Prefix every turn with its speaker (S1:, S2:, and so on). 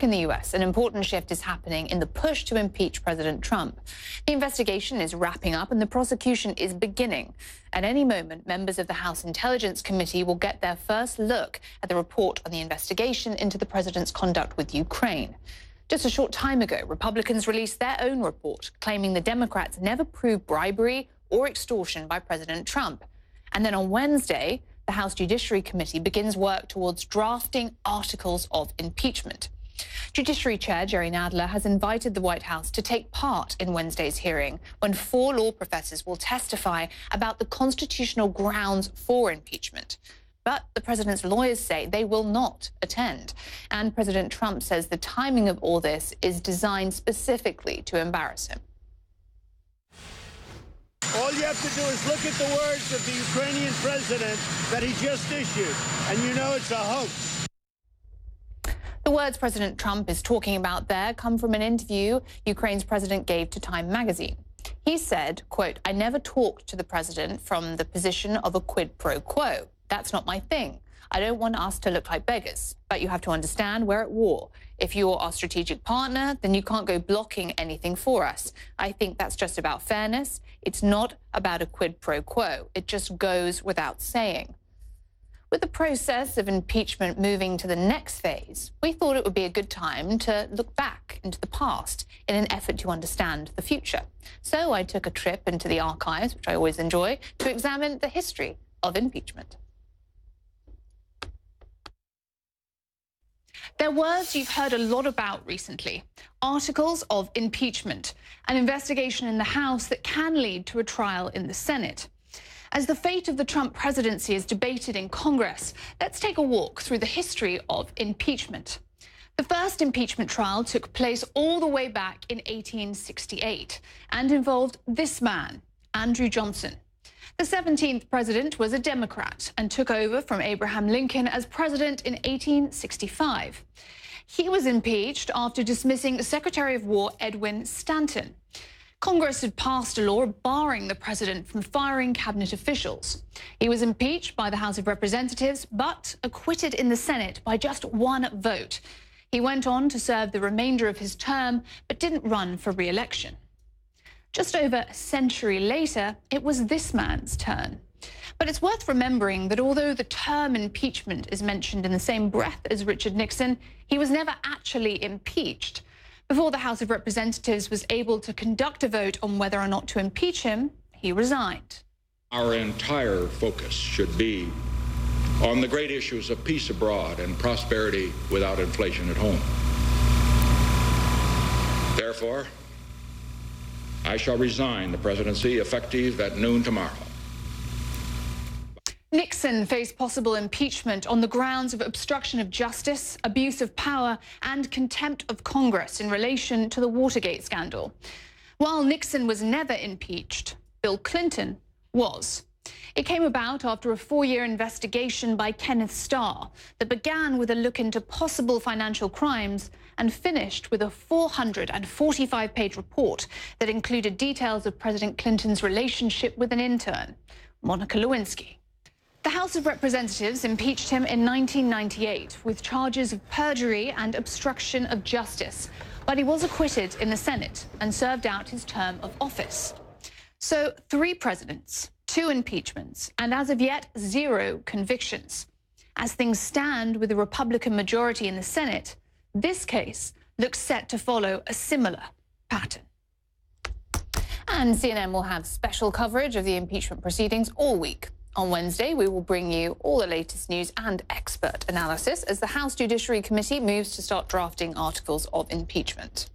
S1: Back in the US, an important shift is happening in the push to impeach President Trump. The investigation is wrapping up and the prosecution is beginning. At any moment, members of the House Intelligence Committee will get their first look at the report on the investigation into the president's conduct with Ukraine. Just a short time ago, Republicans released their own report claiming the Democrats never proved bribery or extortion by President Trump. And then on Wednesday, the House Judiciary Committee begins work towards drafting articles of impeachment. Judiciary Chair Jerry Nadler has invited the White House to take part in Wednesday's hearing when four law professors will testify about the constitutional grounds for impeachment. But the president's lawyers say they will not attend. And President Trump says the timing of all this is designed specifically to embarrass him.
S2: All you have to do is look at the words of the Ukrainian president that he just issued, and you know it's a hoax.
S1: The words President Trump is talking about there come from an interview Ukraine's president gave to Time magazine. He said, quote, I never talked to the president from the position of a quid pro quo. That's not my thing. I don't want us to look like beggars, but you have to understand we're at war. If you're our strategic partner, then you can't go blocking anything for us. I think that's just about fairness. It's not about a quid pro quo. It just goes without saying. With the process of impeachment moving to the next phase, we thought it would be a good time to look back into the past in an effort to understand the future. So I took a trip into the archives, which I always enjoy, to examine the history of impeachment. They're words you've heard a lot about recently. Articles of impeachment, an investigation in the House that can lead to a trial in the Senate. As the fate of the Trump presidency is debated in Congress, let's take a walk through the history of impeachment. The first impeachment trial took place all the way back in 1868 and involved this man, Andrew Johnson. The 17th president was a Democrat and took over from Abraham Lincoln as president in 1865. He was impeached after dismissing Secretary of War Edwin Stanton. Congress had passed a law barring the president from firing cabinet officials. He was impeached by the House of Representatives, but acquitted in the Senate by just one vote. He went on to serve the remainder of his term, but didn't run for re-election. Just over a century later, it was this man's turn. But it's worth remembering that although the term impeachment is mentioned in the same breath as Richard Nixon, he was never actually impeached. Before the House of Representatives was able to conduct a vote on whether or not to impeach him, he resigned.
S3: Our entire focus should be on the great issues of peace abroad and prosperity without inflation at home. Therefore, I shall resign the presidency effective at noon tomorrow.
S1: Nixon faced possible impeachment on the grounds of obstruction of justice, abuse of power and contempt of Congress in relation to the Watergate scandal. While Nixon was never impeached, Bill Clinton was. It came about after a four-year investigation by Kenneth Starr that began with a look into possible financial crimes and finished with a 445-page report that included details of President Clinton's relationship with an intern, Monica Lewinsky. The House of Representatives impeached him in 1998 with charges of perjury and obstruction of justice, but he was acquitted in the Senate and served out his term of office. So three presidents, two impeachments, and as of yet, zero convictions. As things stand with a Republican majority in the Senate, this case looks set to follow a similar pattern. And CNN will have special coverage of the impeachment proceedings all week. On Wednesday, we will bring you all the latest news and expert analysis as the House Judiciary Committee moves to start drafting articles of impeachment.